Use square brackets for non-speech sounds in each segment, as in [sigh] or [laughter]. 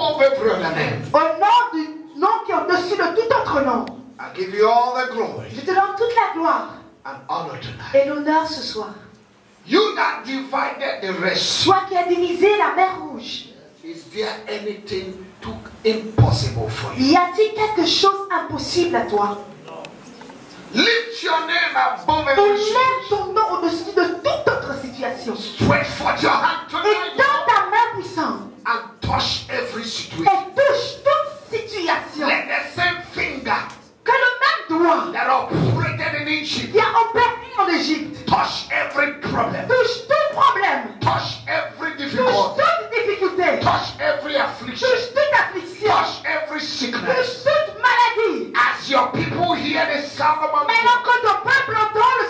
Over every other name. Au nom du nom qui est au-dessus de tout autre nom. I give you all the glory Je te donne toute la gloire and honor tonight. et l'honneur ce soir. You that divided the rest. Toi qui as divisé la mer rouge, Is there anything too impossible for you? y a-t-il quelque chose impossible à toi? Lift your name above every Élève situation. ton nom au-dessus de toute autre situation. Stretch forth your hand Et dans ta main puissante, touch every situation. et touche toute situation. Let the same finger Que le même doigt that operated in Egypt qui a opéré en Égypte touch every problem, touche tout problème, touch every touche difficulty, toute difficulté, touch every affliction, touche toute affliction, touch every sickness. touche toute maladie. As your people hear the sound of my voice, Maintenant que ton peuple entend le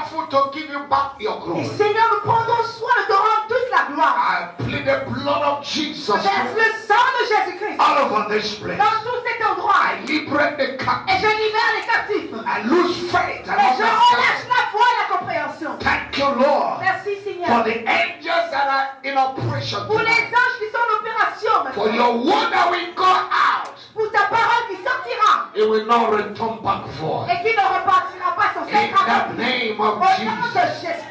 careful to give you back your Et glory. Seigneur, nous prendrons soin de te rendre toute la gloire. I plead the blood of Jesus Verse le sang de Jésus-Christ all over this place. dans tout cet endroit. I liberate the Et captive. je libère les captifs. I lose faith and Et je relâche la foi et la compréhension. Thank you, Lord, Merci for Seigneur. the angels that are in operation. Pour les anges qui sont en opération For maintenant. your word that will go out, Pour ta parole qui sortira. it will not return back void. Et qui ne repartira pas sur In the name of nom de Jesus.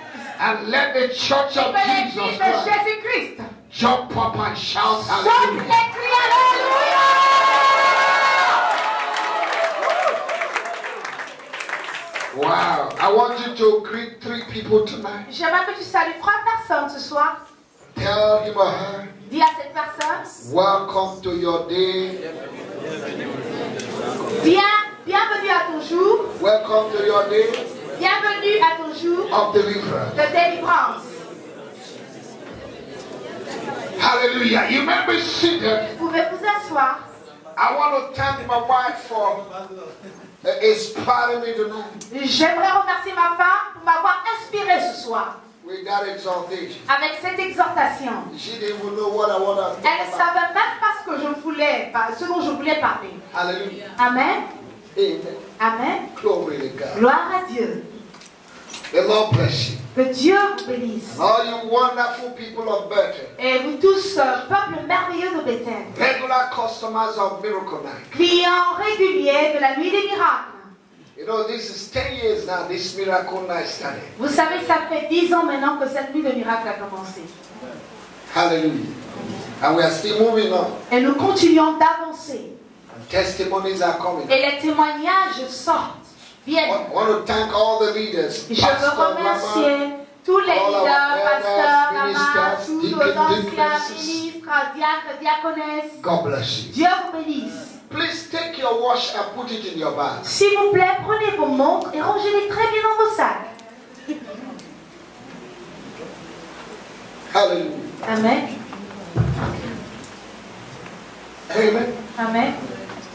And let the church Et of Jesus Christ jump up and shout hallelujah. Wow. I want you to greet three people tonight. J'aimerais que tu salues trois personnes ce soir. Tell him or her, Dis à cette personne, welcome to your day. viens, bienvenue à ton jour, Welcome to your day bienvenue à ton jour of deliverance. de délivrance. Hallelujah. You may be seated. Vous pouvez vous asseoir? I want to thank my wife for uh, inspiring me tonight J'aimerais remercier ma femme pour m'avoir inspiré ce soir with that exaltation. avec cette exhortation. She didn't even know what I want to Elle ne savait même pas ce que je voulais, ce dont je voulais parler. Hallelujah. Amen. Amen. Gloire à Dieu. The Lord bless you. Que Dieu vous bénisse. All you wonderful people of Bethel, Et vous tous, euh, peuple merveilleux de Bethel, regular customers of Miracle Night. clients réguliers de la nuit des miracles. You know, this is 10 years now, this Miracle Night started. Vous savez, ça fait dix ans maintenant que cette nuit de miracles a commencé. Hallelujah. And we are still moving on. Et nous continuons d'avancer. Testimonies are coming. Et les témoignages sortent, I viennent. want, want to thank all the leaders. Je veux Lama, remercier tous les leaders, pasteurs, ministers, tous nos anciens ministres, diacres, diaconesses. God bless you. Dieu vous bénisse. Please take your watch and put it in your bag. S'il vous plaît, prenez vos montres et rangez-les très bien dans vos sacs. Hallelujah. Amen. Amen. Amen.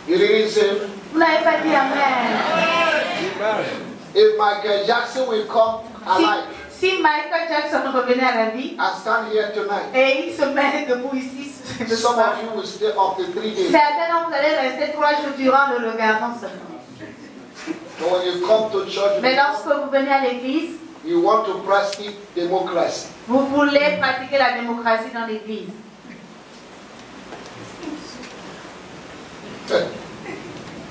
You didn't say, Vous n'avez pas dit Amen. if Michael Jackson will come alive Si, si Michael Jackson revenait à la vie and stand here tonight, et il se met debout ici, ce some soir, of you will stay up to three days. certainement vous allez rester trois jours durant le regardant seulement. But when you come to church, Mais lorsque vous venez à l'église, you want to practice democracy. vous voulez pratiquer la démocratie dans l'église.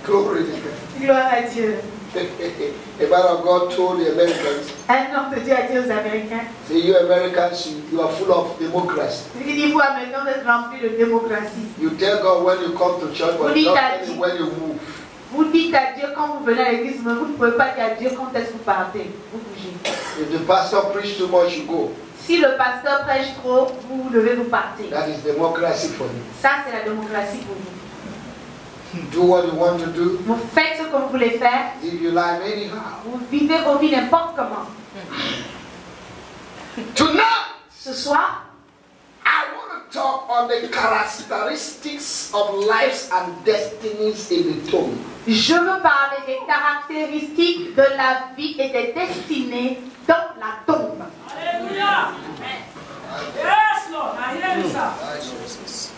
Glory to God. Gloire à Dieu. A man of God told the Americans, Un homme de Dieu a dit aux Américains, say, you Americans, you, you are full of democracy. il dit, vous Américains, êtes remplis de démocratie. You tell God when you come to church, but not when you move. Vous dites à Dieu quand vous venez à l'église, mais vous ne pouvez pas dire à Dieu quand est-ce que vous partez. Vous bougez. If the pastor preach too much, you go. Si le pasteur prêche trop, vous devez vous partir. That is democracy for you. Ça, c'est la démocratie pour vous. Do what you want to do. Vous faites ce que vous voulez faire. Live your life anyhow. Vous vivez vos vies n'importe comment. Tonight, Ce soir, I want to talk on the characteristics of lives and destinies in the tomb. je veux parler des caractéristiques de la vie et des destinées dans la tombe. Hallelujah. Yes, Lord. I hear you, sir.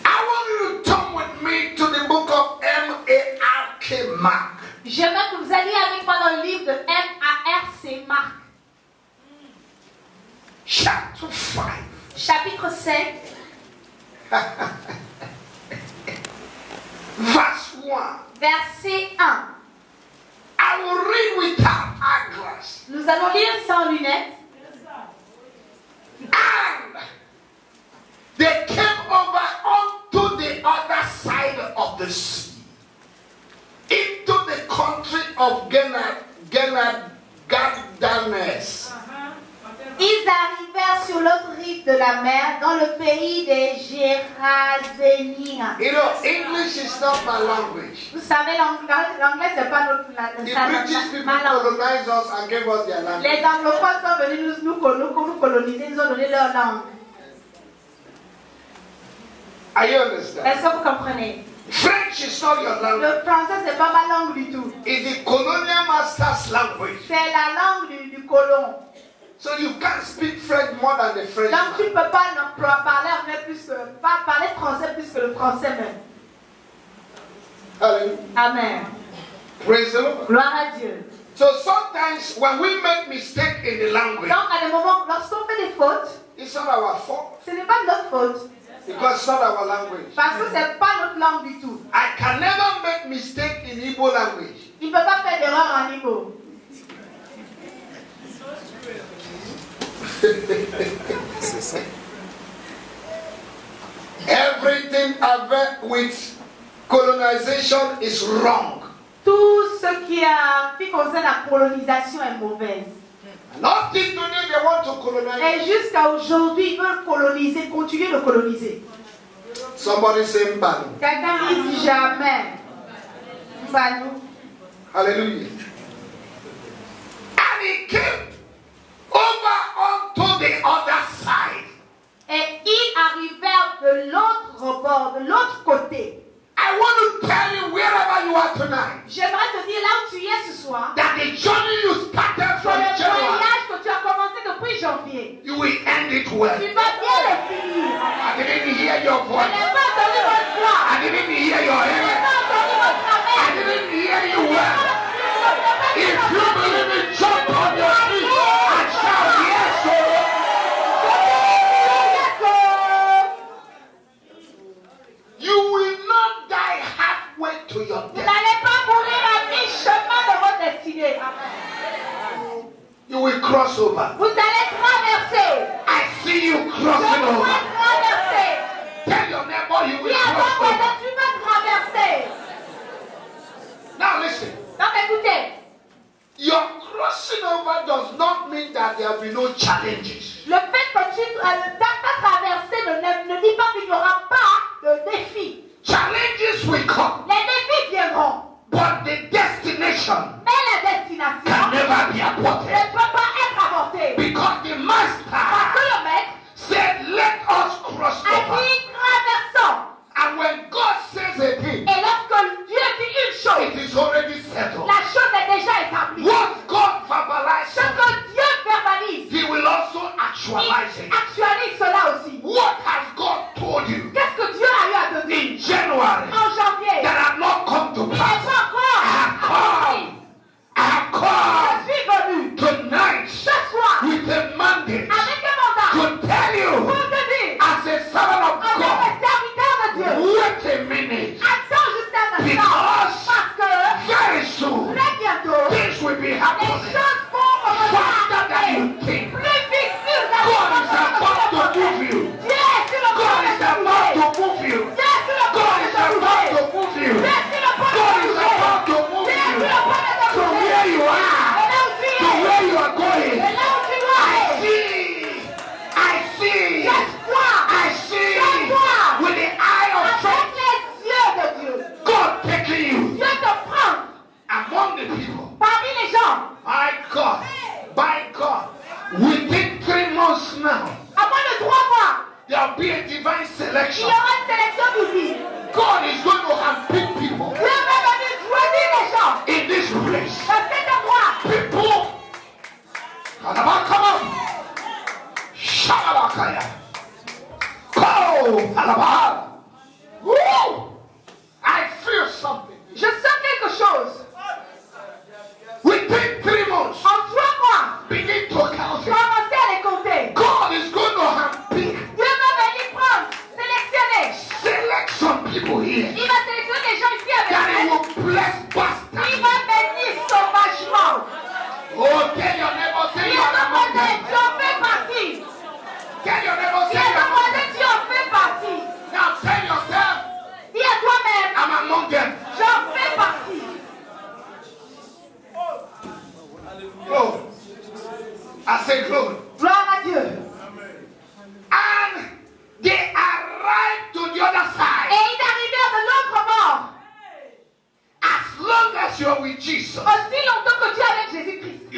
I want you to turn with me to the book of M-A-R-K Mark. J'aimerais que vous alliez avec moi dans le livre de M.A.R.C. Marc, Chapter 5. chapitre 7, [laughs] verse 1. verset 1. I will read without eyeglass. Nous allons lire sans lunettes. And they came over onto the other side of the sea, into the country of Gadanes. Ils arrivèrent sur l'autre rive de la mer, dans le pays des Géraséniens. You know, English is not my language. Vous savez, l'anglais, c'est pas notre langue. colonized us and gave us their language. Les anglophones sont venus nous, nous, col- nous, nous coloniser, ils ont donné leur langue. Are you understand? Est-ce que vous comprenez? French is not your language. Le français, c'est pas ma langue du tout. It's the colonial master's language. C'est la langue du, du colon. So you can't speak French more than the French. Donc tu ne peux pas non parler anglais plus que, pas parler français plus que le français même. Hallelujah. Amen. Praise the Lord. Gloire à Dieu. So sometimes when we make mistake in the language, Donc à des moments, lorsqu'on fait des fautes, it's not our fault ce n'est pas notre faute. Because it's not our language. Parce que ce n'est pas notre langue du tout. I can never make mistake in Igbo language. Il ne peut pas faire d'erreur en Igbo. [laughs] Everything avec with colonization is wrong. Tout ce qui, a, qui concerne la colonisation est mauvaise. Et jusqu'à aujourd'hui, ils veulent coloniser, continuer de coloniser. Somebody say Mbanu. Quelqu'un dit jamais. Mbanu. Hallelujah. And he came over onto the other side. Et ils arrivèrent de l'autre bord, de l'autre côté. I want to tell you wherever you are tonight J'aimerais te dire là où tu es ce soir, that the journey you started from le January, voyage que tu as commencé depuis janvier, you will end it well. tu vas bien le finir. I didn't hear your Je voice. n'ai pas entendu votre voix. I didn't hear your Je n'ai head. pas entendu votre I didn't hear you well. If you believe it, jump on your Vous n'allez pas mourir à mi-chemin de votre destinée. You will cross over. Vous allez traverser. I see you Je crossing vous over. traverser. Tell your neighbor you will cross over. tu vas traverser. Now listen. Donc écoutez, Your crossing over does not mean that there will be no challenges. le fait que tu ta, ta traversée ne, ne, dit pas qu'il n'y aura pas de défi. Challenges will come, Les défis viendront, but the destination mais la destination can never be ne aborted. peut pas être avortée. Because the Parce master que le maître said, Let us cross a over. dit traversons. And when God says a thing, Et lorsque Dieu dit une chose, it is already settled. la chose est déjà établie. What God verbalizes, Ce que Dieu verbalise, He will also il actualize it. actualise cela aussi. What has God told you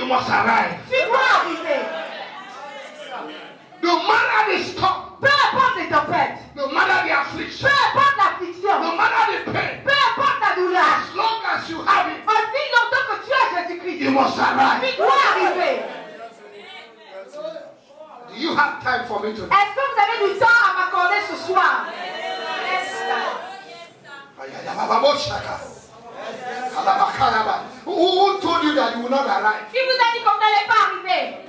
you must arrive. No matter the. Peu importe les affliction. Peu importe. No matter the. Peu importe la douleur. As long as you have it. Tu as arriver. Do you have time for me to? Est-ce que vous avez du temps à m'accorder ce soir? Yes. Yes. Who, who told you that you will not arrive? Qui vous a dit qu'on n'allait pas arriver?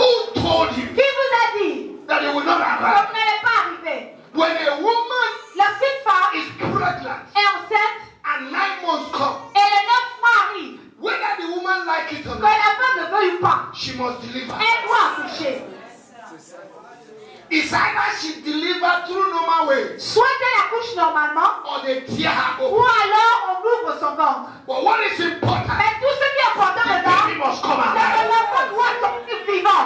who told you? Qui vous a dit? That you will not arrive. Qu'on n'allait pas arriver. When a woman Lorsqu'une femme is pregnant est enceinte and nine months come, et les neuf mois arrivent, whether the woman like it or not, que la femme ne veuille ou pas, she must deliver. Elle doit accoucher. It's either she delivered through normal way. Soit elle accouche normalement. Or they tear her open. Ou alors on ouvre son ventre. But what is important? Mais tout ce qui est important the dedans. C'est que l'enfant doit sortir vivant.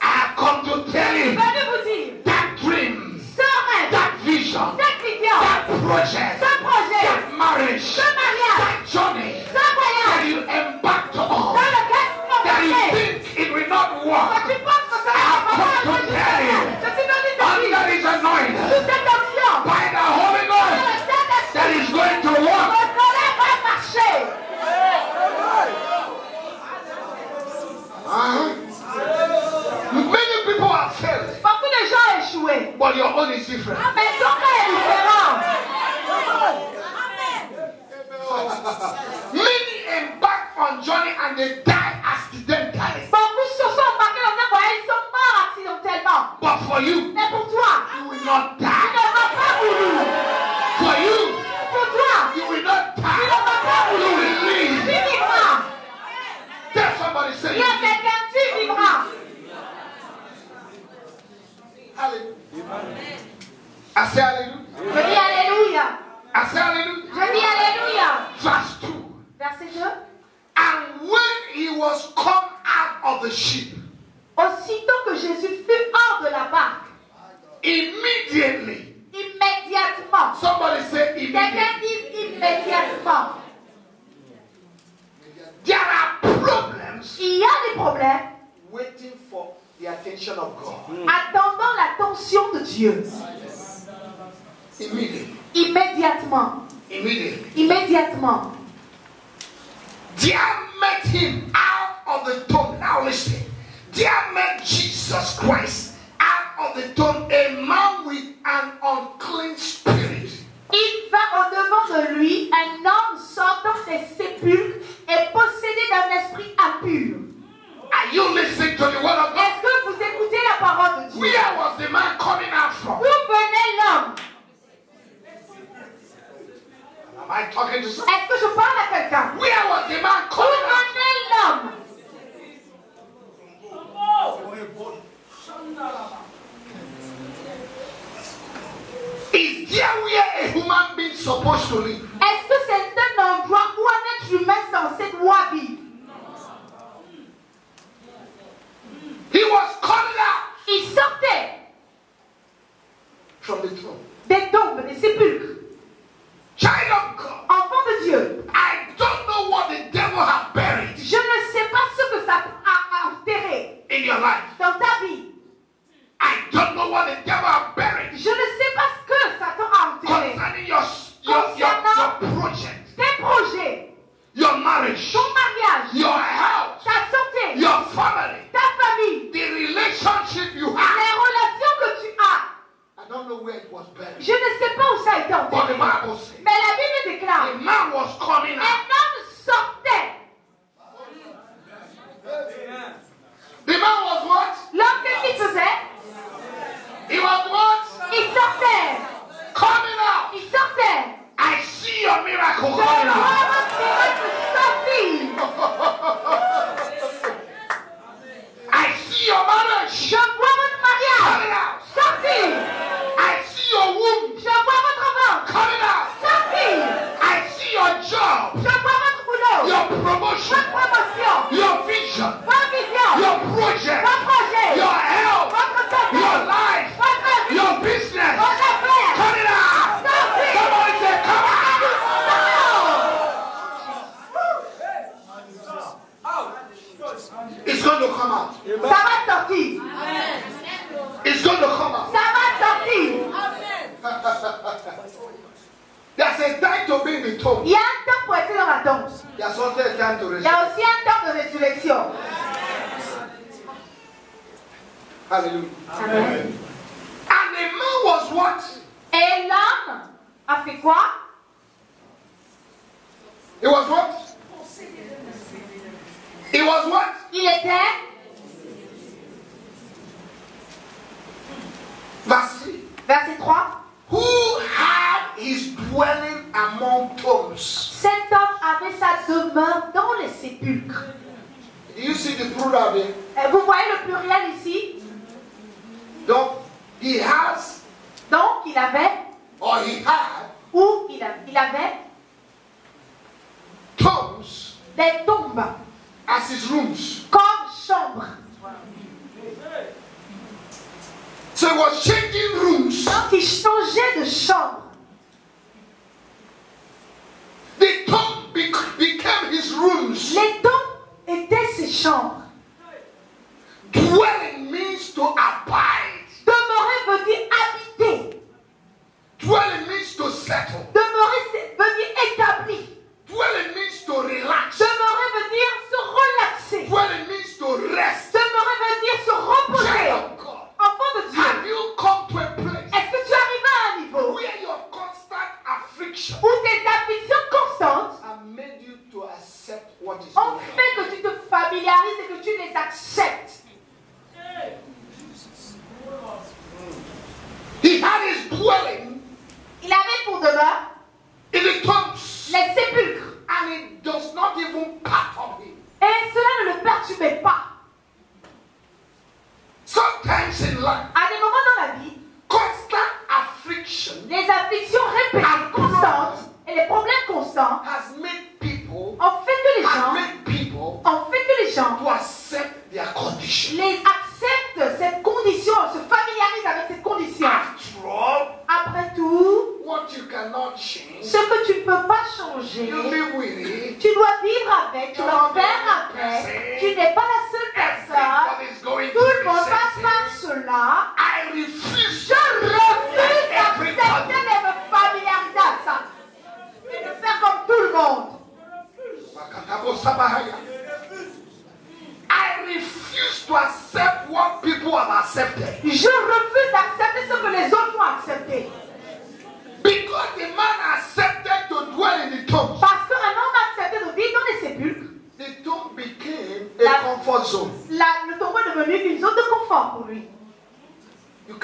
I come to tell you. Venez vous dire. That dream. Ce rêve. That vision. Cette vision. That project. Ce projet. That marriage. Ce mariage. That journey. Ce voyage. That you embarked on. Dans le Hmm? Your promotion.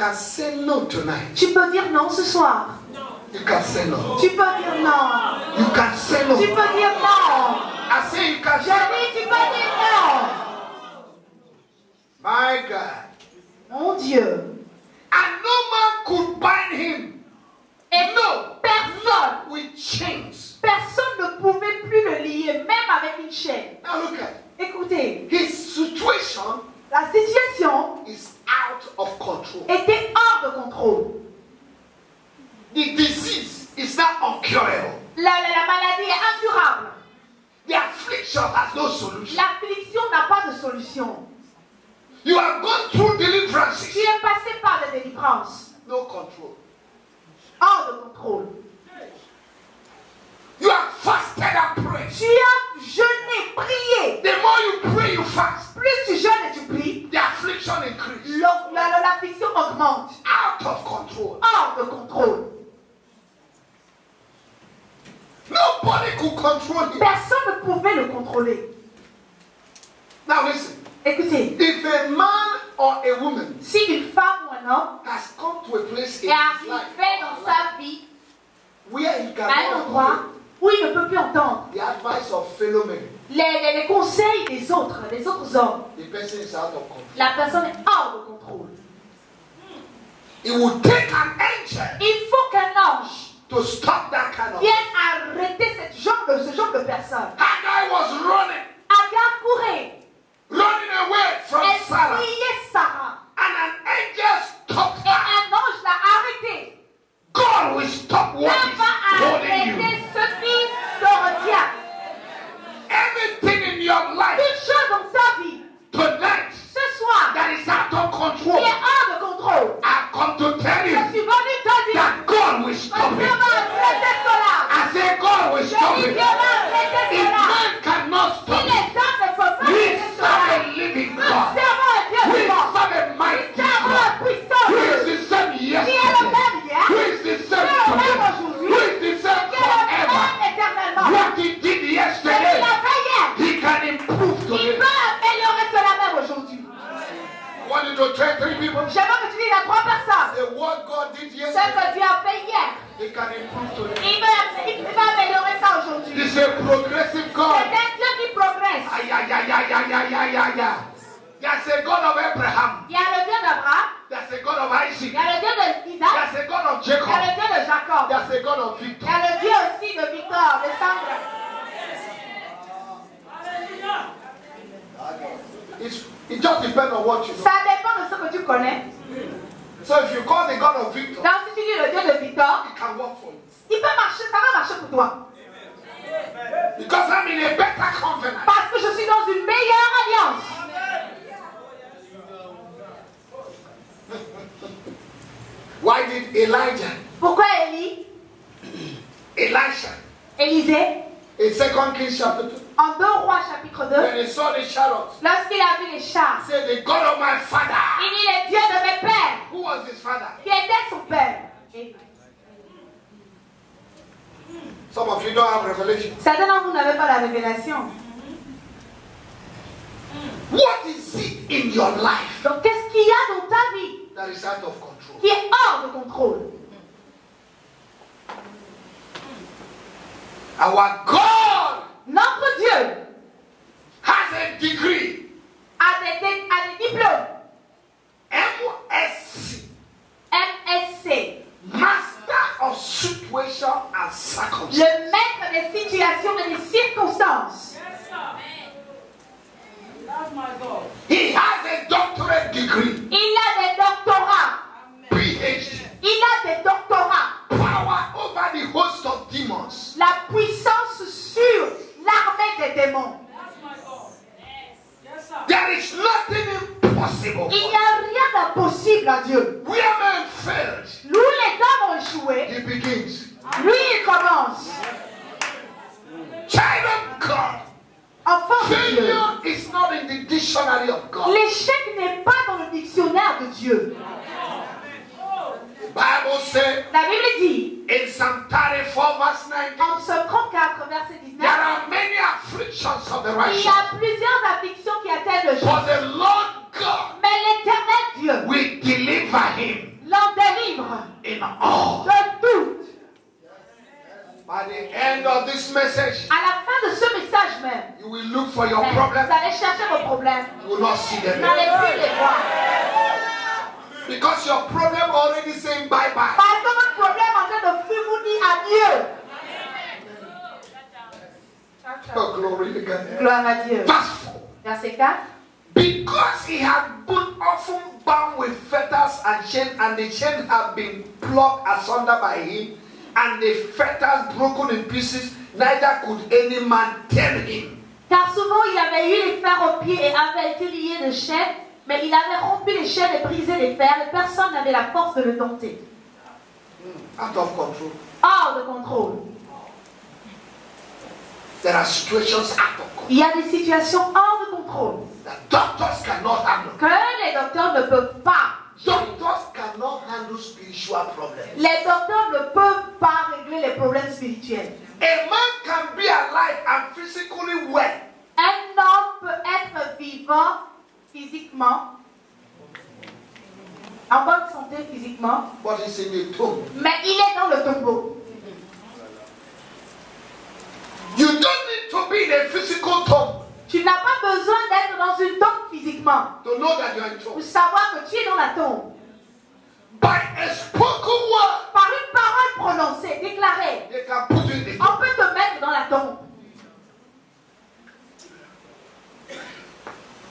Can say no tonight. Tu peux dire non ce soir. You can say no. Tu peux dire non. You can say no. Tu peux dire non. I say you can say no. tu peux dire non. My God. Mon Dieu. And no man could bind him. Et No. personne, With chains. personne ne pouvait plus le lier, même avec une chaîne. Now look at Écoutez, his situation la situation is out of control. était hors de contrôle. The disease is not uncurable. La, la- la maladie est incurable. The affliction has no solution. L'affliction n'a pas de solution. You have gone through deliverances. Tu es passé par la délivrance. No control. Hors de contrôle. You have fasted and prayed. Tu as jeûné, prié. The more you pray, you fast. Plus tu jeûnes et tu pries, The affliction increases. l'affliction augmente. Out of control. Hors de contrôle. Nobody could control him. Personne ne pouvait le contrôler. Now listen. Écoutez, If a man or a woman si une femme ou un homme has come to a place in est life arrivé dans sa vie where he à un endroit où il ne peut plus entendre the advice of fellow men, les, les- les conseils des autres, des autres hommes, the person is out of control. la personne est hors de contrôle. It will take an angel Il faut qu'un ange to stop that kind of. vienne arrêter cette genre de, ce genre de personne. Haggai was running, Agar courait. running away from Elle Sarah. Lorsqu'il a vu les chars, he said, The God of my father. il dit le Dieu de mes pères, Who was his father? qui était son père. Some of you don't have revelation. Certains d'entre vous n'avez pas la révélation. What is it in your life Donc qu'est-ce qu'il y a dans ta vie that is out of control? qui est hors de contrôle? Our God Notre Dieu has a degree, a des, a des diplômes MSc, MSC, Master of Situation and Circumstances. le maître des situations et des circonstances. Yes, sir. That's my God. He has a doctorate degree, Il a des doctorats. PhD, Il a des doctorats. power over the host of demons. La puissance sur l'armée des démons. That's my God. Yes, sir. There is nothing impossible. Il n'y a rien d'impossible à Dieu. Where man failed, Nous, les hommes ont échoué. he begins. Lui, il commence. Child of God, Enfant de Dieu. failure is not in the dictionary of God. L'échec n'est pas dans le dictionnaire de Dieu. Bible La Bible dit, in Psalm 34 verse 19, en Psaume 34, verset 19, there are many afflictions of the il y righteous, a plusieurs afflictions qui atteignent le but juste. the Lord God Mais l'éternel Dieu will deliver him l'en délivre in all. de tout. By the end of this message, À la fin de ce message même, you will look for your vous problem. allez chercher vos problèmes. You will not see Vous n'allez plus les voir. Because your problem already saying bye bye. Parce que votre problème en train de vous dit adieu. Oh, glory to God. Gloire à Dieu. Verse 4. Verset 4. Because he had been often bound with fetters and chains, and the chains had been plucked asunder by him, and the fetters broken in pieces, neither could any man tame him. Car souvent il avait eu les fers aux pieds et avait été lié de chaînes, mais il avait rompu les chaînes et brisé les fers, et personne n'avait la force de le dompter. Out of control. Hors de contrôle. There are situations out of control Il y a des situations hors de contrôle that doctors cannot handle. que les docteurs ne peuvent pas. Doctors cannot handle spiritual problems. Les docteurs ne peuvent pas régler les problèmes spirituels. A man can be alive and physically well, Un homme peut être vivant physiquement, en bonne santé physiquement, mais il est dans le tombeau. You don't need to be in a physical tomb Tu n'as pas besoin d'être dans une tombe physiquement to know that you're in pour tomb. savoir que tu es dans la tombe. By a spoken word, Par une parole prononcée, déclarée, they can put you in the tomb. on peut te mettre dans la tombe.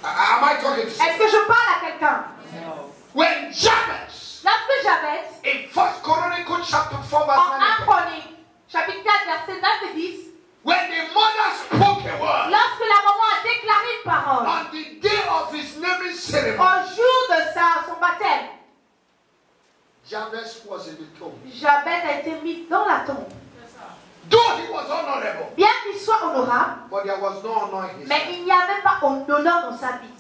Am I talking to? Est-ce que je parle à quelqu'un? When Jabez Lorsque Jabez, in First Chronicles chapter 4 en verse 1 9, Chronique, chapitre 4, verset 9 et 10, Homo sapiens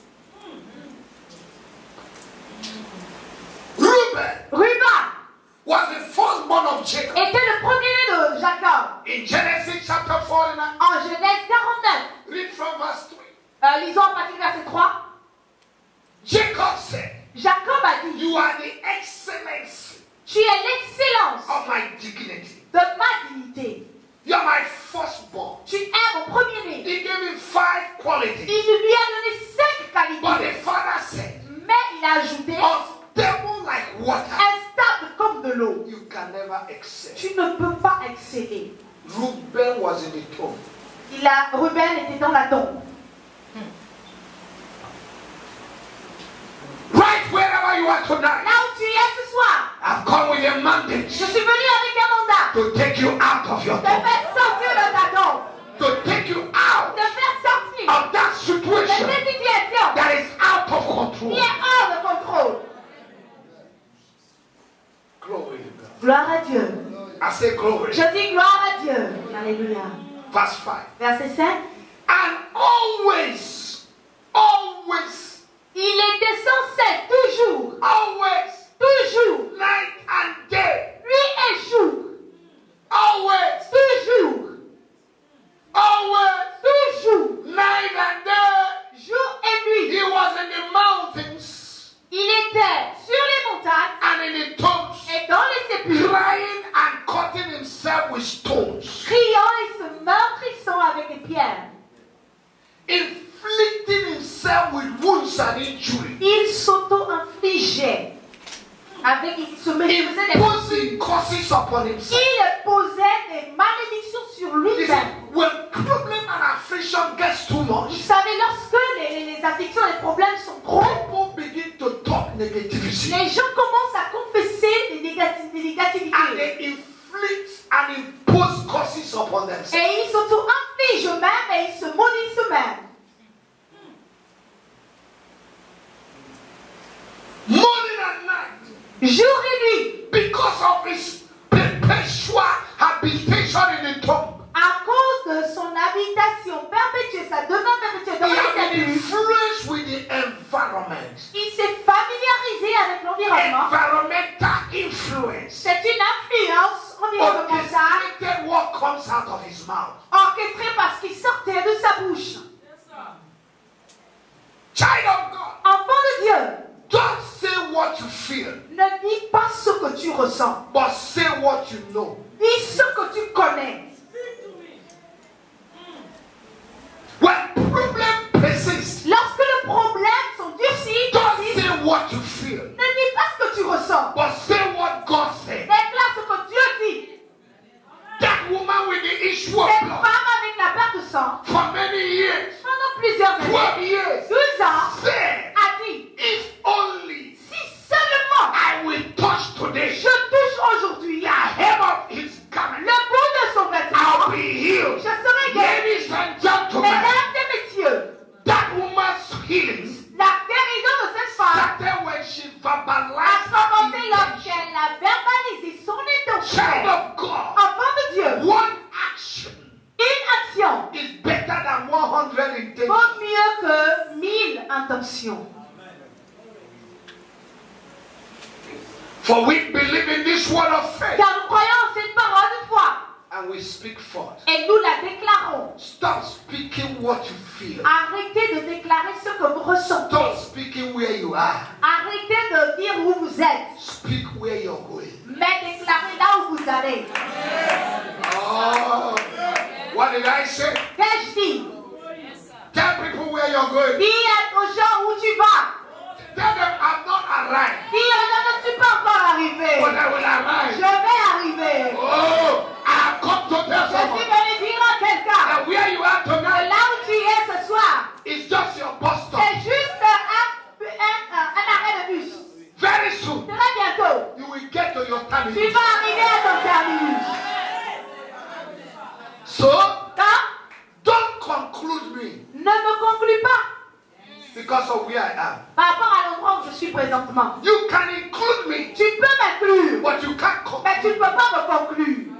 You can include me, tu peux m'inclure. You. Mais tu ne peux pas me conclure.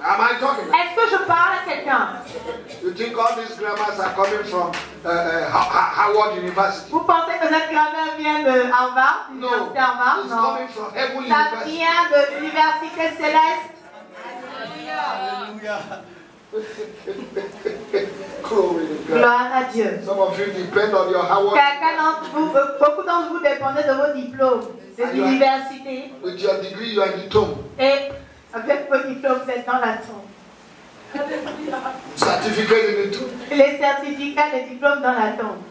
Est-ce que je parle à quelqu'un? Think all these grammars are coming from uh, uh, University? Vous pensez que cette grammaire vient de Harvard? Non. Ça vient de l'université céleste. Gloire à Dieu. Some of you depend on your Howard Quelqu'un d'entre vous, beaucoup d'entre vous dépendez de vos diplômes de l'université. with your degree, you are in the tomb. Et avec vos diplômes, vous êtes dans la tombe. Certificate in the tomb. Les certificats, les diplômes dans la tombe.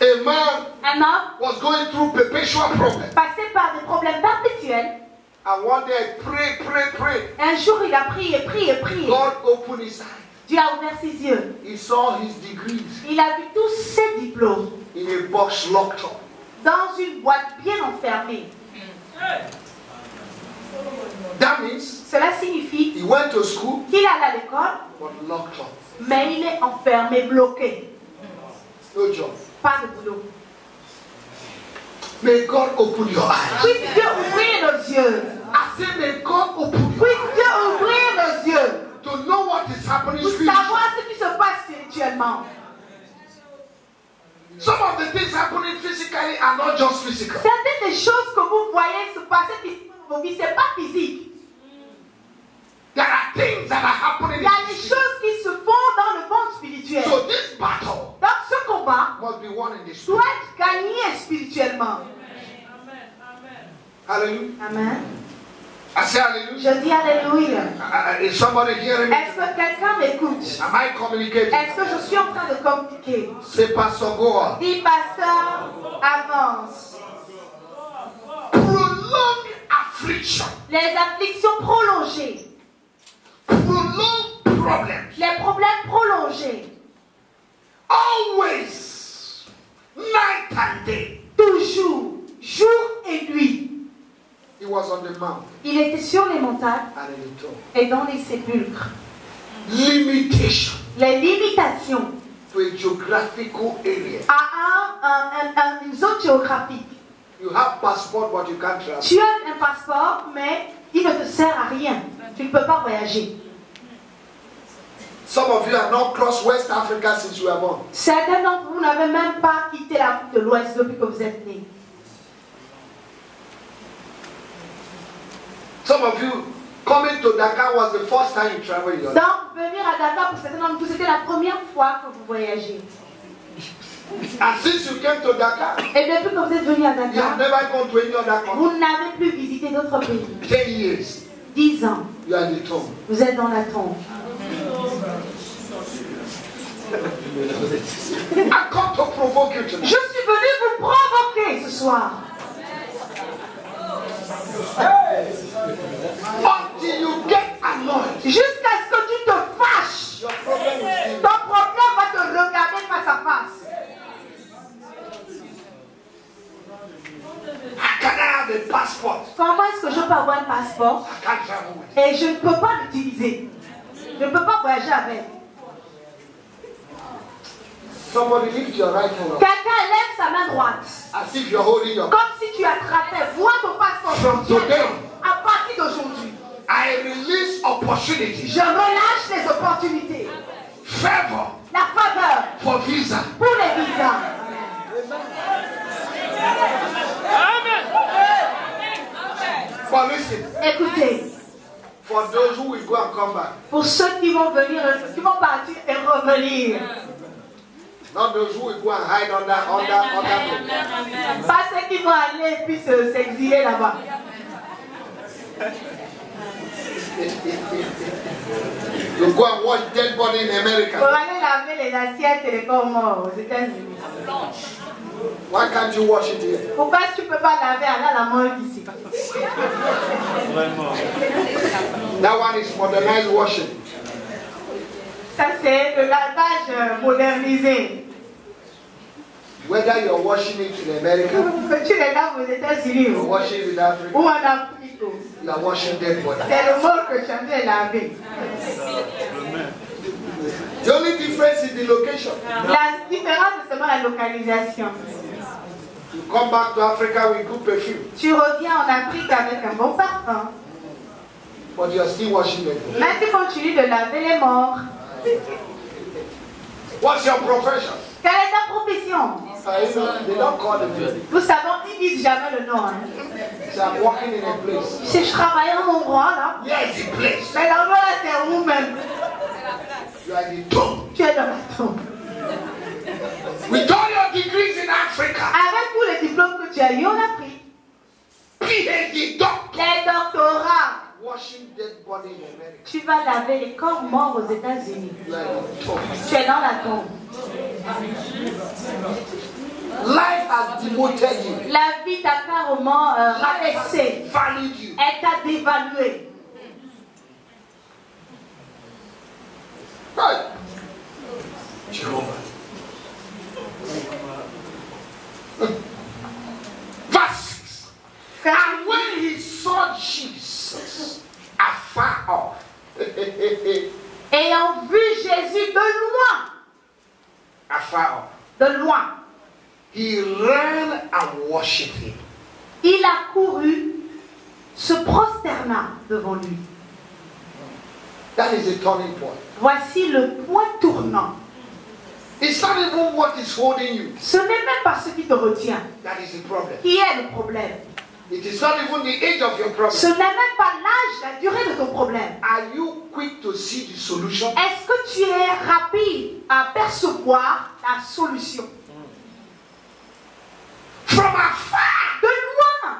A man Un homme was going through perpetual problems. passé par des problèmes perpétuels. And one day pray, pray, pray. Un jour, il a prié, prié, prié. God opened his eyes. Dieu a ouvert ses yeux. He saw his degrees Il a vu tous ses diplômes in a box locked up. dans une boîte bien enfermée. That means Cela signifie he went to school qu'il allait à l'école, but locked up. mais il est enfermé, bloqué. No job. Pas de boulot. May God open your eyes. Puisse Dieu ouvrir nos yeux. I say, may God open your eyes Dieu ouvrir nos yeux. to know what is happening Pour spiritually. savoir ce qui se passe spirituellement. Some of the things happening physically are not just physical. Certaines des choses que vous voyez se passer dans vos vies, ce n'est pas physique. There are things that are happening. Il y a des choses qui Hallelujah. Amen. I say hallelujah. Je dis Alléluia. Is somebody hearing me? Est-ce que quelqu'un m'écoute? Am I communicating? Est-ce que je suis en train de communiquer? Say, Pastor, go on. Dis, pasteur, avance. Affliction, Les afflictions prolongées, les problèmes prolongés, always, night and day. toujours, jour et nuit. He was on the mount Il était sur les montagnes et dans les sépulcres. Limitation Les limitations to a geographical area. à un- un- un- un- une zone géographique. You have passport, but you can't travel. Tu as un passeport, mais il ne te sert à rien. Tu ne peux pas voyager. Some of you have not crossed West Africa since you were born. Certains d'entre vous n'avaient même pas quitté l'Afrique de l'Ouest depuis que vous êtes nés. Some of you coming to Dakar was the first time you traveled. Donc, venir à Dakar pour certains d'entre vous, c'était la première fois que vous voyagez. And since you came to Dakar, Et depuis que vous êtes venu à you have Dakar, never gone to any other country. vous n'avez plus visité d'autres pays. Ten years, Dix ans, you are in the tomb. vous êtes dans la tombe. I come to provoke you Je suis venu vous provoquer ce soir. Until you get annoyed, Jusqu'à ce que tu te fâches. Ton problème va te regarder face à face. Comment est-ce que je peux avoir un passeport? Et je ne peux pas l'utiliser Je ne peux pas voyager avec. Somebody lift your right hand up Quelqu'un lève sa main droite. as if you're holding your. Comme si tu attrapais. Vois ton passeport. From today. À partir d'aujourd'hui, I release opportunity, je relâche les opportunités. favor La faveur for visa. pour les visas. But listen, Écoutez, for those who will go and come back, pour ceux qui vont venir, qui vont partir et revenir. not those who will go and hide under under under. Pas ceux qui vont aller et puis se- s'exiler là-bas. You go and watch dead body in Pour America. aller laver les assiettes et les corps morts aux États-Unis. Why can't you wash it here? Pourquoi tu ne peux pas laver à la main ici That one is modernized washing. Ça, c'est le lavage euh, modernisé. Whether you're washing it in America, Que tu les laves aux États-Unis ou washing it in Africa, ou en Afrique. you are washing dead body. C'est le mot que tu as fait laver. The only difference is the location. La différence, c'est seulement la localisation. You come back to Africa with good perfume, Tu reviens en Afrique avec un bon parfum, but you're still washing body. mais tu continues de laver les morts. What's your profession? Quelle est ta profession? Uh, you know, they don't call the business. Vous savez, ils disent jamais le nom. Hein. Je travaille un endroit là, place? mais l'endroit là c'est où même You are the tomb. Tu es dans la tombe. With all your degrees in Africa, Avec tous les diplômes que tu as eu en Afrique, PhD doctor, les doctorats, washing dead body in America. tu vas laver les corps morts aux États-Unis. Tu es dans la tombe. Life has demoted you. La vie t'a carrément euh, rabaissé. Elle t'a dévalué. Verse 6. And when he saw Jesus afar off, [laughs] Ayant vu Jésus de loin, afar off, de loin, he ran and worshipped him. il a couru, se prosterna devant lui. That is a turning point. Voici le point tournant. It's not even what is holding you? Ce n'est même pas ce qui te retient, That is the problem. qui est le problème? It is not even the age of your Ce problem. n'est même pas l'âge, la durée de ton problème. Are you quick to see the solution? Est-ce que tu es rapide à percevoir la solution? From afar, De loin,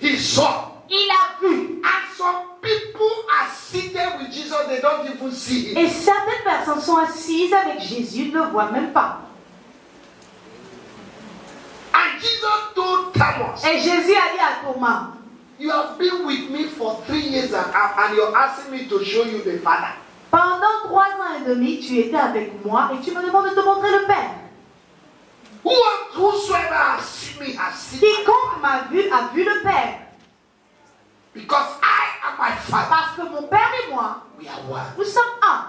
he saw. il a vu. And some people are seated with Jesus, they don't even see him. Et certaines personnes sont assises avec Jésus, ne voient même pas. Et Jésus a dit à Thomas, You have been with me for three years and, and you're asking me to show you the Father. pendant trois ans et demi, tu étais avec moi et tu me demandes de te montrer le Père. Who, whosoever has seen me has seen Quiconque m'a vu a vu le Père. Because I and my Father, Parce que mon Père et moi, we are one. nous sommes un.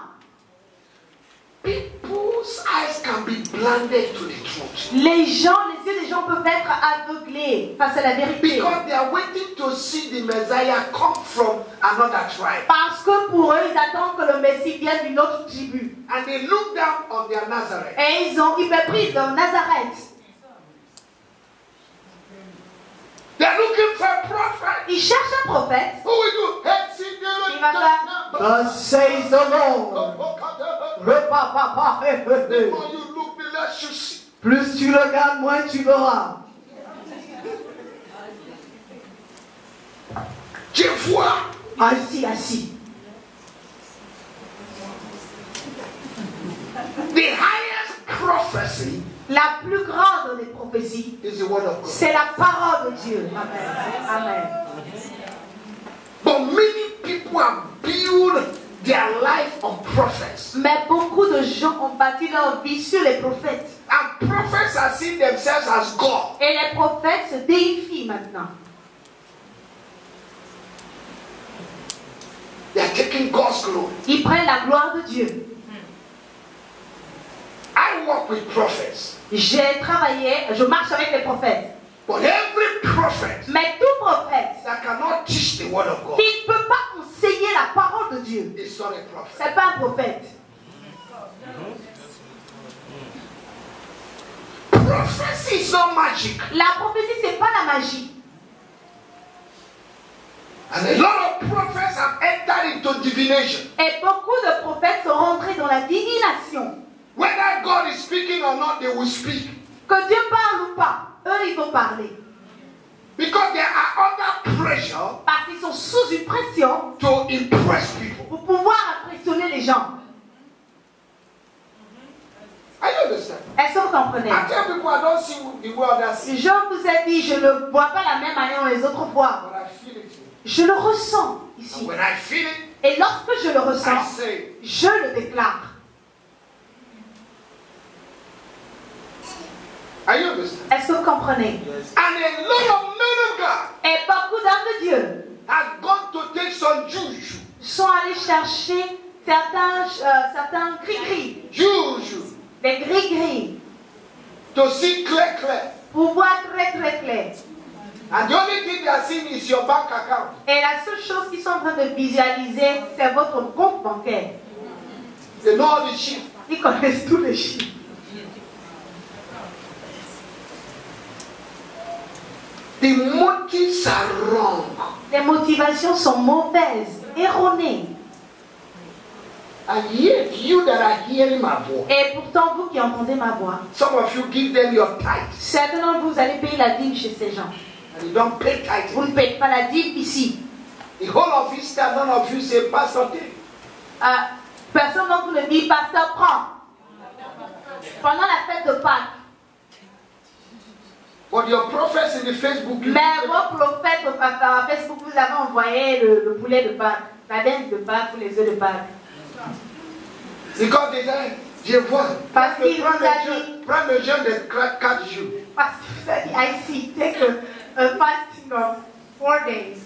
People's eyes can be blinded to the truth. Les gens, les yeux des gens peuvent être aveuglés face à la vérité. Because they are waiting to see the Messiah come from another tribe. Parce que pour eux, ils attendent que le Messie vienne d'une autre tribu. And they look down on their Nazareth. Et ils ont, ils méprisent leur Nazareth. They're looking for a prophet. Ils cherchent un prophète. Who will do? Hey, see, they Il va faire, Thus says the Lord. Plus tu regardes, moins tu verras. Je vois Assis, assis. the highest prophecy La plus grande des prophéties, c'est la parole de Dieu. Amen. Amen. But many people have built their life on prophets. Mais beaucoup de gens ont bâti leur vie sur les prophètes. And prophets are themselves as God. Et les prophètes se déifient maintenant. They are taking God's glory. Ils prennent la gloire de Dieu. I work with prophets. J'ai travaillé, je marche avec les prophètes. But every prophet Mais tout prophète that cannot teach the word of God qui ne peut pas enseigner la parole de Dieu, is not a prophet. c'est pas un prophète. Prophecy is not magic. La prophétie, c'est pas la magie. And a lot of prophets have entered into divination. Et beaucoup de prophètes sont rentrés dans la divination. Whether God is speaking or not, they will speak. Que Dieu parle ou pas, eux, ils vont parler. Because they are under pressure Parce qu'ils sont sous une pression to impress people. pour pouvoir impressionner les gens. Est-ce que vous comprenez? Je vous ai dit, je ne vois pas la même manière que les autres voient. but I feel it. here. Je le ressens And ici. when I feel it, Et lorsque je le I ressens, je le déclare. Are you understand? Est-ce que vous comprenez? And a lot of men of God Et beaucoup d'hommes de Dieu have gone to take some juju. sont allés chercher certains, euh, certains gris-gris, Juju. des gris-gris, To see clear, clear. pour voir très très clair. And the only thing they are seeing is your bank account. Et la seule chose qu'ils sont en train de visualiser, c'est votre compte bancaire. They know all the chiffres. Ils connaissent tous les chiffres. Les motivations sont mauvaises, erronées. And yet, you that are hearing my voice, Et pourtant, vous qui entendez ma voix, some of you give them your certains d'entre vous allez payer la dîme chez ces gens. and you don't pay. Vous ne payez pas la dîme ici. The whole of Easter, none of you say, Pastor, take. Euh, personne d'entre vous ne dit, pasteur, prends. Pendant la fête de Pâques. But your prophets in the Facebook, Mais vos prophètes par Facebook, vous avez envoyé le, le poulet de Pâques, la dinde de Pâques ou les œufs de Pâques. because they say, je vois. Parce qu'il vous a dit- Prends le jeûne de cra- quatre jours. Parce que vous avez dit, I see, take a, a fasting of four days.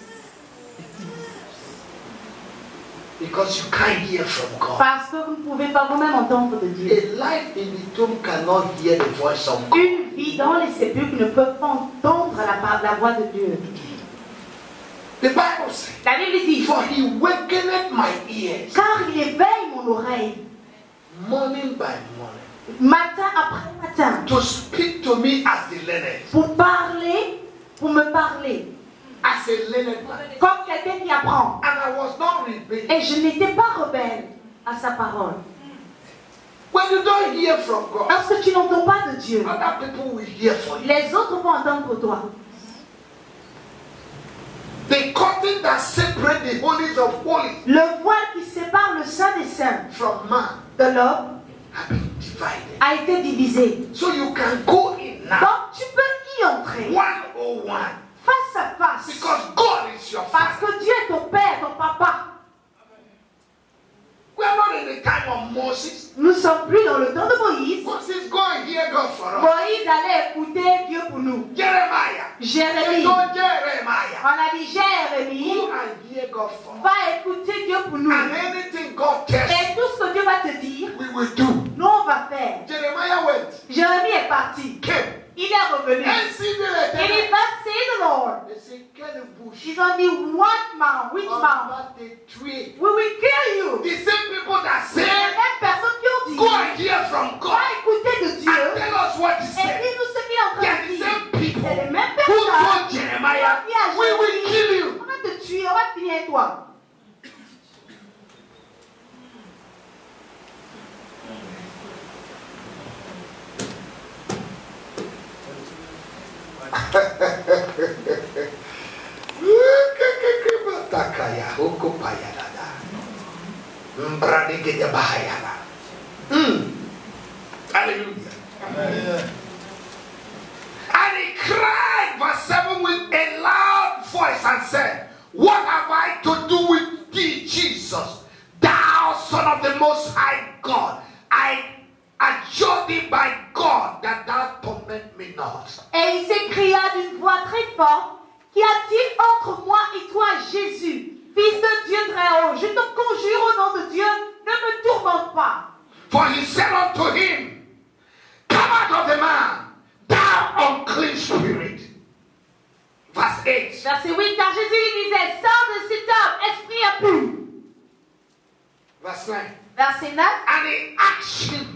Because you can't hear from God. Parce que vous ne pouvez pas vous-même entendre de Dieu. A life in the tomb cannot hear the voice of God. Une vie dans les sépulcres ne peut pas entendre la, la voix de Dieu. The Bible says, La Bible dit, For he wakeneth my ears car il éveille mon oreille morning by morning matin après matin to speak to me as the learned, pour parler, pour me parler, as a man. comme quelqu'un qui apprend. And I was not rebellious. Et je n'étais pas rebelle à sa parole. When you don't hear from God, Parce que tu n'entends pas de Dieu, other people will hear for you. les autres vont entendre pour toi. The curtain that separates the holies of holies Le voile qui sépare le saint des saints from man de l'homme a été divisé. So you can go in now Donc tu peux y entrer one on one face à face. because God is your Parce que Dieu est ton père, ton papa. We are not in the time of Moses. Nous ne sommes plus dans le temps de Moïse. Moses, go and hear God for us. Moïse allait écouter Dieu pour nous. Jeremiah. Jérémie. Go On Jeremiah. a dit Jérémie, Go and hear God for us. va écouter Dieu pour nous. And anything God tells Et tout ce que Dieu va te dire, we will do. nous on va faire. Jeremiah went, Jérémie est parti. came, Il est revenu. and the Il letter. est passé de Lord. They say, quel. Ils ont dit, what man, which man? The. We will kill you. The same people that C'est les personnes qui ont dit, go and hear from va God écouter de and Dieu. tell us what he Et said. dis-nous ce qu'il est en train de the dire. same people C'est les mêmes who told Jeremiah, we will kill you. On va te tuer, on va finir toi. He cried, verse 7, with a loud voice and said, What have I to do with thee, Jesus, thou Son of the Most High God? I Et il s'écria d'une voix très forte, Qu'y a-t-il entre moi et toi, Jésus, Fils de Dieu très haut? Je te conjure au nom de Dieu, ne me tourmente pas. For he said unto him, Come out of the man, thou unclean spirit. Verse 8. Verset 8, car Jésus lui disait, Sors de cet homme, esprit impur. Verse 9. Verset 9, And he asked him,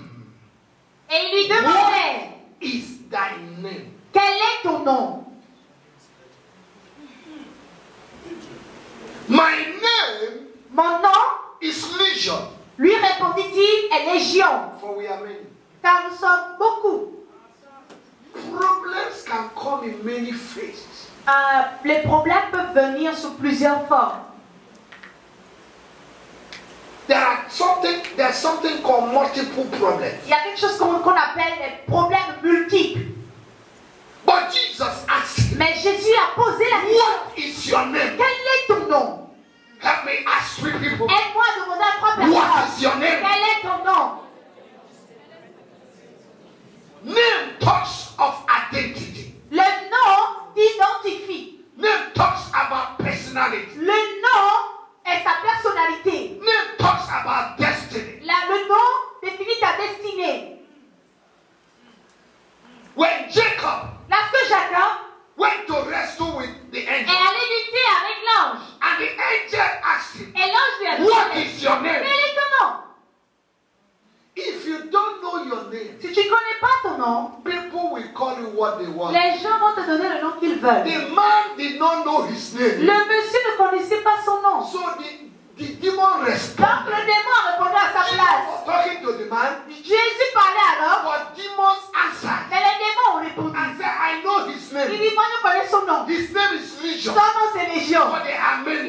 et il lui demandait, What is thy name? Quel est ton nom My name Mon nom, is Legion, lui répondit-il, est Légion, for we are many. car nous sommes beaucoup. Problems can come in many phases. Euh, les problèmes peuvent venir sous plusieurs formes. There are something there's problems. Il y a quelque chose qu'on qu'on appelle les problèmes multiples. But Jesus asked him, Mais Jésus a posé la question, What is your name? quel est ton nom Help me ask three people. Aide-moi à demander à trois What personnes. is your name? Quel est ton nom Name talks of identity. Le nom t'identifie. Name talks about personality. Le nom est sa personnalité. Name talks about destiny. La- le nom définit ta destinée. When Jacob Lorsque Jacob went to wrestle with the est angel, allé lutter avec l'ange, and the angel asked him, et l'ange lui a What dit, is your quel name? est ton nom If you don't know your name, Si tu ne connais pas ton nom, people will call you what they want. Les gens vont te donner le nom qu'ils veulent. The man did not know his name. Le monsieur ne connaissait pas son nom. So the, the demon Donc responded. le démon a répondu à sa Jesus place. was talking to the man, Jésus parlait alors, but demons answered mais les démons ont répondu. and said, I know his Il name. dit, moi je connais son nom. His name is Son Legion, nom c'est Légion. but they are many.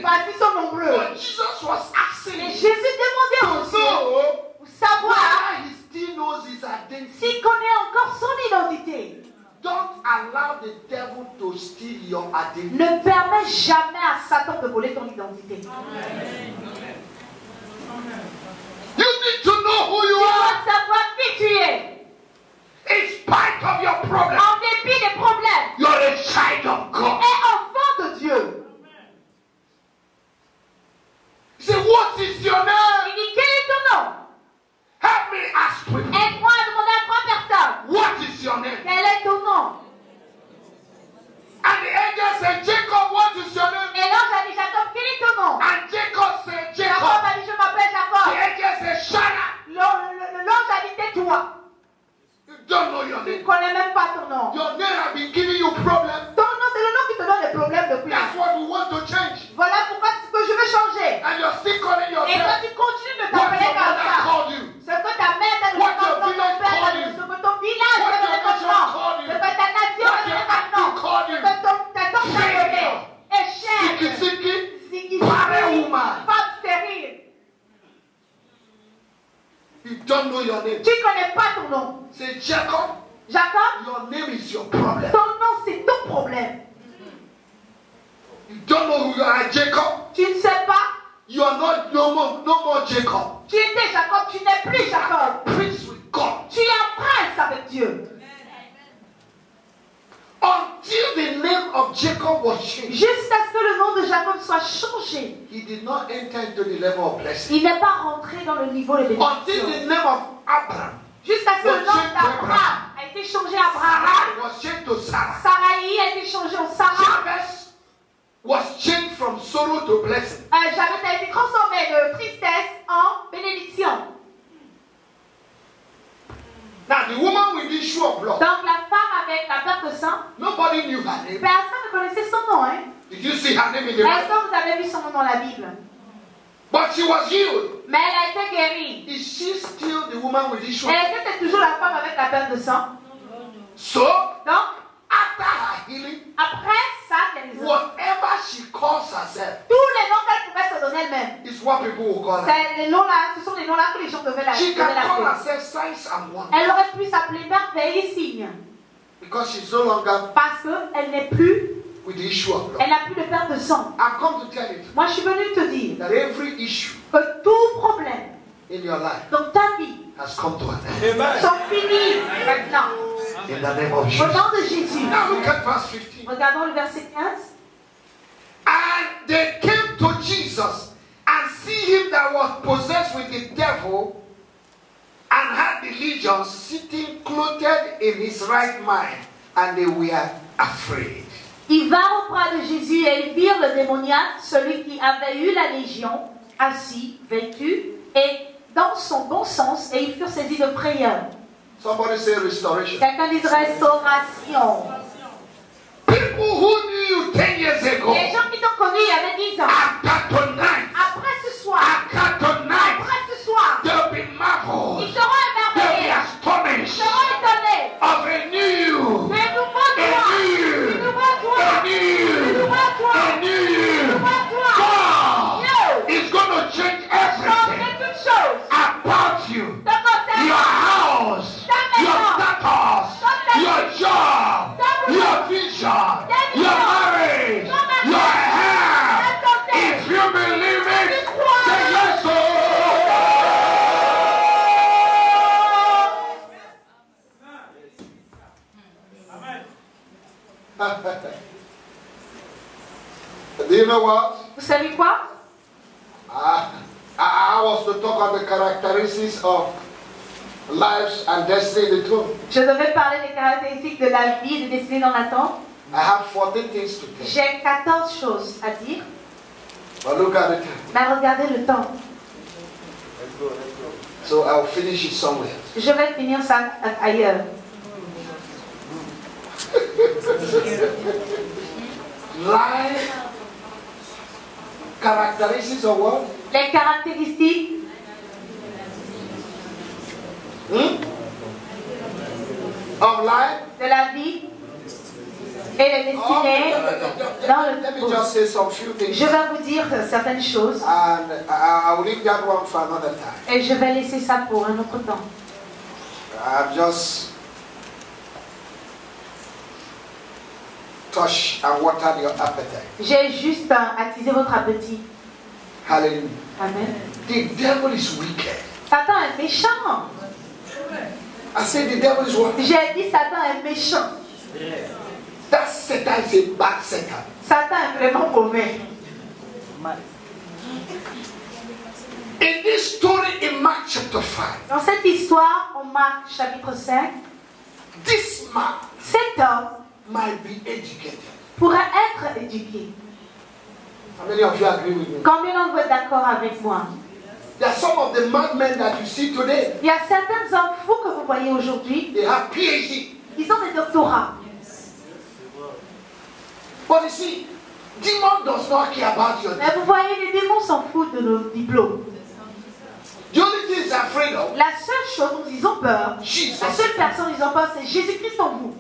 Parce qu'ils sont nombreux. But Jesus was asking Mais Jésus demandait aussi know pour savoir whether he still knows his identity. s'il connaît encore son identité. Don't allow the devil to steal your identity. Ne permets jamais à Satan de voler ton identité. You need to know who Tu you are dois savoir qui tu es. in spite of your problem. En dépit des problèmes. You're a child of God. Et enfant de Dieu. Say, what is your Il dit, quel est ton nom? Help me ask. Aide-moi à demander à trois personnes. What is your name? Quel est ton nom? And the angel said, Jacob, what is your name? Et l'ange a dit, Jacob, quel est ton nom? And Jacob said, Jacob Jacob. a dit, je m'appelle The Jacob. angel said, shut up. L'ange a dit, tais-toi. Don't know your Tu ne name. connais même pas ton nom. Your name has been giving you problems. Ton nom, c'est le nom qui te donne des problèmes depuis. That's what we want to change. Voilà pourquoi c'est ce que je veux changer. And you're still calling Et tu continues de t'appeler comme ça. Ce que ta mère t'a donné comme nom, ton père t'a donné, ce que ton village t'a donné comme nom, ce que ta nation t'a donné comme nom, ce que ton, ta tante t'a donné. Échec. You don't know your name. Tu ne connais pas ton nom. Say, Jacob, Jacob, your name is your problem. ton nom, c'est ton problème. You don't know who you are, Jacob. Tu ne sais pas. You are not no more, no more Jacob. Tu étais Jacob, tu n'es plus Jacob. Prince with God. Tu es un prince avec Dieu. Until the name of Jacob was changed, Jusqu'à ce que le nom de Jacob soit changé. he did not enter into the level of blessing. Il n'est pas rentré dans le niveau de Until bénédiction. the name of Abraham, Jusqu'à ce que le nom d'Abraham a été changé à Abraham. Sarah was changed to Sarah. Sarai a été changé en Sarah. Jabez was changed from sorrow to blessing. Euh, Jabez a été transformé de tristesse en bénédiction. Now, the woman with the issue of blood, Donc la femme avec la perte de sang, nobody knew her name. personne ne connaissait son nom. Hein? Did you see her name in the Est-ce Bible? que vous avez vu son nom dans la Bible? But she was healed. Mais elle a été guérie. Is she still the woman with the issue? Est-ce que c'est toujours la femme avec la perte de sang? So, Donc, after her healing, après sa guérison, whatever she calls herself tous les noms qu'elle pouvait se donner elle-même, is what people will call her. c'est les noms-là, ce sont les noms-là que les gens devaient la, She devaient can call l'appeler. herself signs and wonders Elle aurait pu s'appeler merveille et signe. because she's no longer Parce qu'elle n'est plus, with the issue of blood. elle n'a plus de perte de sang. I've come to tell you Moi, je suis venue te dire that every issue que tout problème in your life dans ta vie has come to an end. sont finis maintenant. In the name of Au Jesus. nom de Jésus. Now look at verse 15. Regardons le verset 15. And they came to Jesus and see him that was possessed with the devil and had the legion sitting clothed in his right mind, and they were afraid. Ils vinrent auprès de Jésus et ils virent le démoniaque, celui qui avait eu la légion, assis, vêtu, et dans son bon sens, et ils furent saisis de frayeur. Somebody say restoration. Quelqu'un dit restauration. People who knew you 10 years ago, Les gens qui t'ont connu il y avait 10 ans, after tonight, après ce soir, after tonight, après ce soir, they'll be marveled. ils seront They'll be émerveillés, ils seront étonnés. of a new, Mais nouveau a new, nouveau a new, nouveau toi, a new. nouveau toi. God Dieu, is going to change changer everything toute chose. about you. Your house, your status, your job, your vision, your marriage, your health. If you believe it, say yes. oh. [laughs] Do you know what? Vous savez quoi I, I, I was to talk on the characteristics of lives and destiny in the tomb. Je devais parler des caractéristiques de la vie et des destinées dans la tombe. I have 14 things to tell. J'ai 14 choses à dire, But look at it. mais regardez le temps. So I'll finish it somewhere. Je vais finir ça ailleurs. Life characteristics of what? Les caractéristiques Hmm? Of life? de la vie et les Oh, destinées. Dans le- let me just say some few things. Je vais vous dire certaines choses And I, will leave that one for another time. et je vais laisser ça pour un autre temps. I've just touched and watered your appetite. J'ai juste attisé votre appétit. Hallelujah. Amen. The devil is wicked. Satan est méchant. I said the devil is what? J'ai dit Satan est méchant. That Satan is a bad Satan. Satan est vraiment mauvais. In this story in Mark chapter 5, Dans cette histoire, en Marc chapitre 5, this man cet homme might be educated. pourrait être éduqué. How many of you agree with me? Combien d'entre vous êtes d'accord avec moi There are some of the madmen that you see today. Il y a certains hommes fous que vous voyez aujourd'hui, They have PhD. ils ont des doctorats. But you see, demon does not care about your Mais vous voyez, les démons s'en foutent de nos diplômes. The only thing afraid of, La seule chose dont ils ont peur, Jesus. la seule personne dont ils ont peur, c'est Jésus-Christ en vous.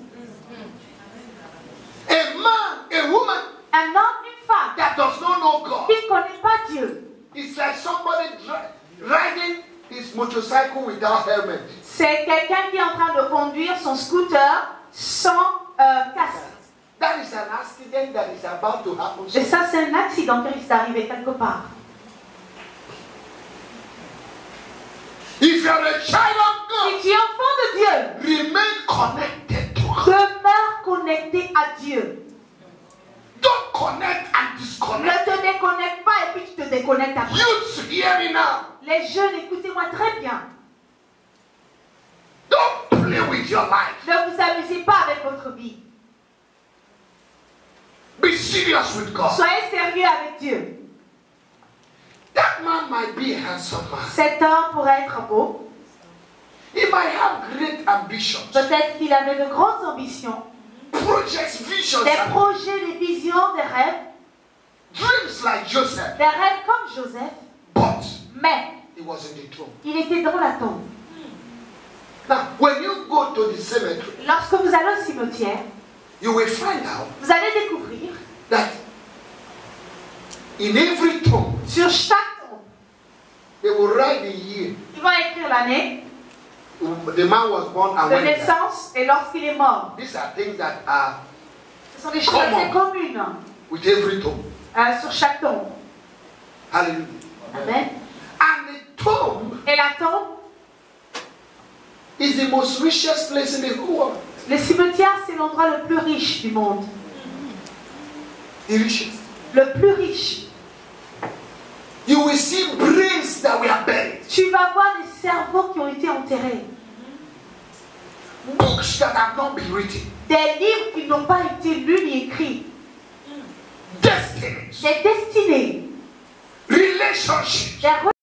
A man, a woman Un homme, une femme that does not know God. qui ne connaît pas Dieu. It's like somebody riding his motorcycle without helmet. C'est quelqu'un qui est en train de conduire son scooter sans euh, casque. That is an accident that is about to happen. Et ça, c'est un accident qui risque d'arriver quelque part. If you're a child of Les jeunes, écoutez-moi très bien. Don't play with your life. Ne vous amusez pas avec votre vie. Be serious with God. Soyez sérieux avec Dieu. That man might be a handsome man. Cet homme pourrait être beau. He might have great ambitions, Peut-être qu'il avait de grandes ambitions, projects, visions, des projets, des visions, des rêves, dreams like Joseph. des rêves comme Joseph. But Mais he was in the tomb. il était dans la tombe. Now, when you go to the cemetery, Lorsque vous allez au cimetière, you will find out vous allez découvrir that in every tomb, sur chaque tombe, they will write the year ils vont écrire l'année the man was born and de when he died. naissance et lorsqu'il est mort. These are things that are Ce sont des choses assez communes with every tomb. euh, sur chaque tombe. Hallelujah. Amen. And the tomb Et la tombe, is the most richest place in the world. le cimetière, c'est l'endroit le plus riche du monde. The richest. Le plus riche. You will see brains that were buried, Tu vas voir des cerveaux qui ont été enterrés. books that have not been written, Des livres qui n'ont pas été lus ni écrits. destinies, Des destinées. relationships. Des